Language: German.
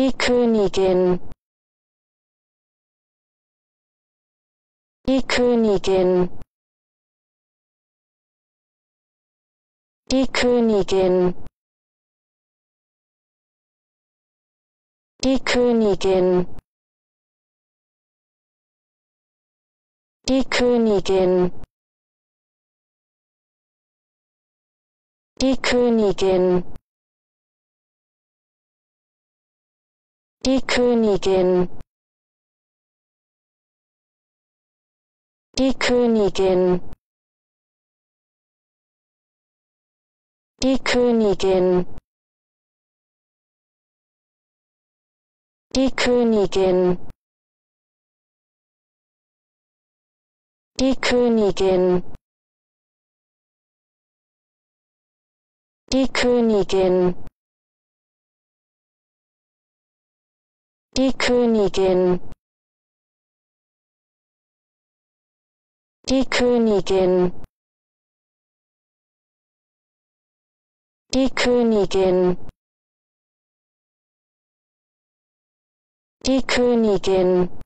die Königin. Die Königin. Die Königin. Die Königin. Die Königin. Die Königin die Königin. Die Königin. Die Königin. Die Königin. Die Königin. Die Königin die Königin. Die Königin. Die Königin. Die Königin